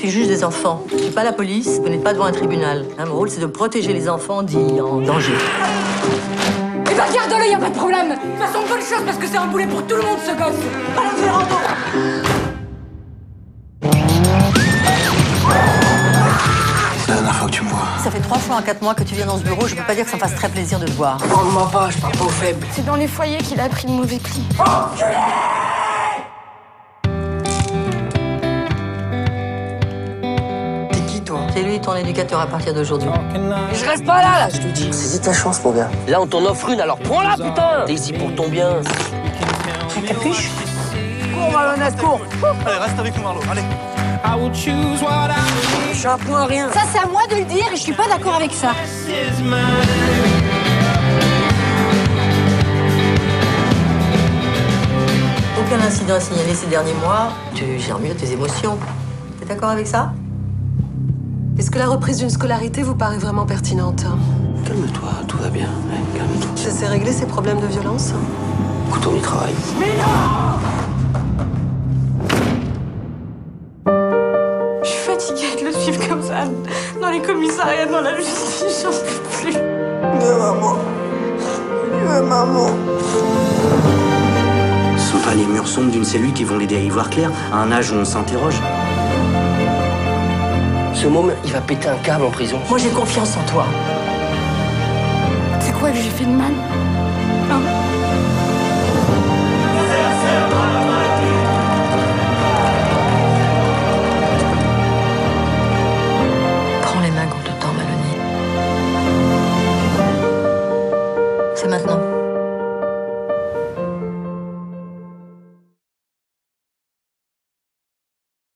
suis juge des enfants. Je suis pas la police, vous n'êtes pas devant un tribunal. Hein, mon rôle, c'est de protéger les enfants dits en danger. Eh ben garde-le, y a pas de problème De toute façon, bonne chose, parce que c'est un boulet pour tout le monde, ce gosse Allez, Ferrando C'est la dernière fois que tu me vois. Ça fait trois fois en quatre mois que tu viens dans ce bureau, je peux pas dire que ça me fasse très plaisir de te voir. Prends-moi pas, je parle pas aux faibles. C'est dans les foyers qu'il a pris le mauvais pli. C'est ton éducateur à partir d'aujourd'hui. Je reste pas là, là, je te dis C'est ta chance, mon gars. Là, on t'en offre une, alors prends-la, putain T'es ici pour ton bien. Capuche Cours, Malhonnête, cours Allez, reste avec nous, Marlo. Allez. Je suis un point à rien Ça, c'est à moi de le dire et je suis pas d'accord avec ça. Aucun incident à signaler ces derniers mois. Tu gères mieux tes émotions. T'es d'accord avec ça? Est-ce que la reprise d'une scolarité vous paraît vraiment pertinente Calme-toi, tout va bien. Ouais, calme-toi. Ça s'est réglé ces problèmes de violence Écoute, on y travaille. Je suis fatiguée de le suivre comme ça. Dans les commissariats, dans la justice, j'en peux plus. Ce sont pas les murs sombres d'une cellule qui vont l'aider à y voir clair, à un âge où on s'interroge. Ce môme, il va péter un câble en prison. Moi, j'ai confiance en toi. C'est quoi que j'ai fait mal hein Prends les mains quand tu temps, Malonie. C'est maintenant.